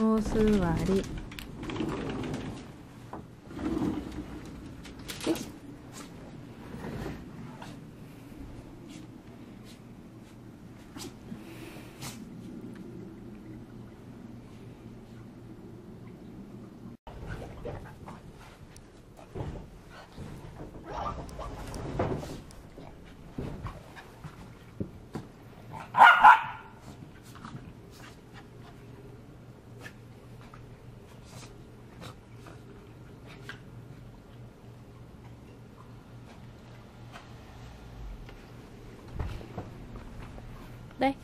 お座り đây.